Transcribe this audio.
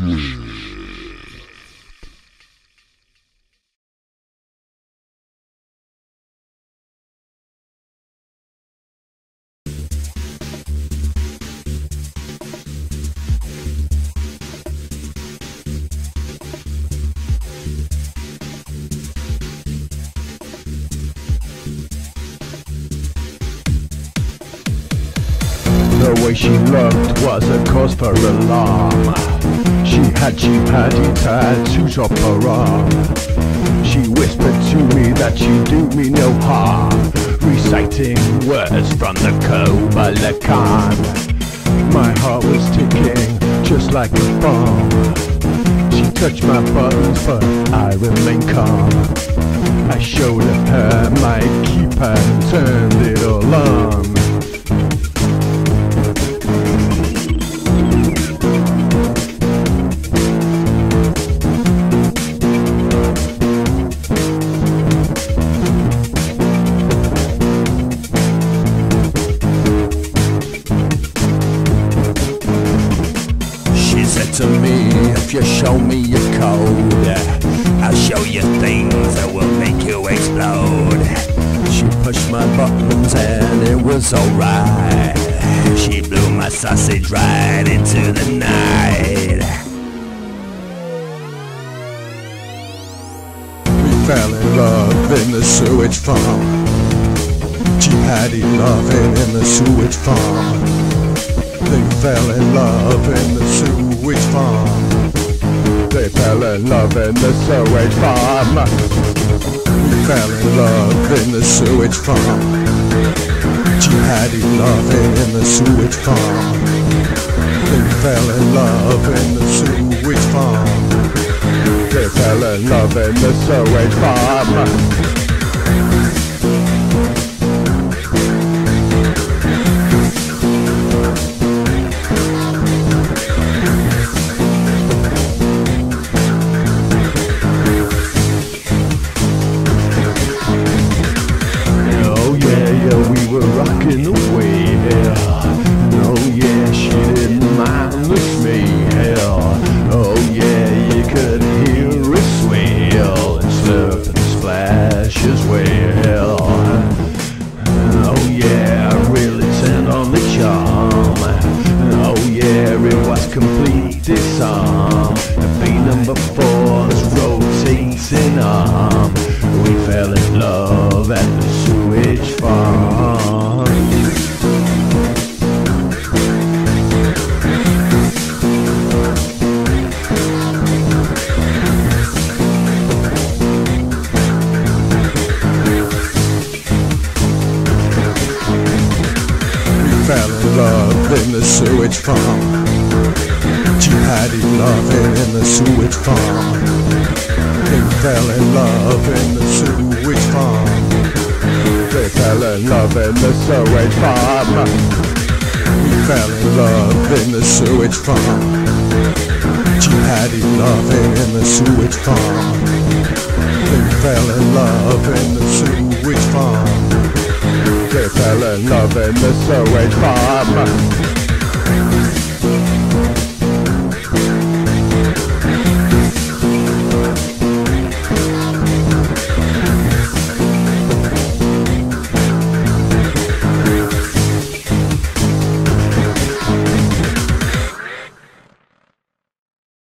The way she looked was a cause for alarm. Had cheap handy tattoos up her. She whispered to me that she'd do me no harm, reciting words from the Kubla Khan. My heart was ticking just like a bomb. She touched my buttons, but I remained calm. I showed her my keypad and turned it all on. If you show me your code, I'll show you things that will make you explode. She pushed my buttons and it was alright. She blew my sausage right into the night. We fell in love in the sewage farm. Jihadi loving in the sewage farm. They fell in love in the sewage farm. They fell in love in the sewage farm. We fell in love in the sewage farm. Jihadi loving in the sewage farm. They fell in love in the sewage farm. They fell in love in the sewage farm. Were rocking away, yeah. Oh yeah, she didn't mind the smell. Oh yeah, you could hear it swell and slurp and splash as well. Oh yeah, really turned on the charm. Oh yeah, it was complete disarm. The B number four's rotating arm. Sewage farm. Jihadi loving in the sewage farm. They fell in love in the sewage farm. They fell in love in the sewage farm. We fell in love in the sewage farm. Jihadi loving in the sewage farm. They fell in love in the sewage farm. They fell in love in the sewage farm.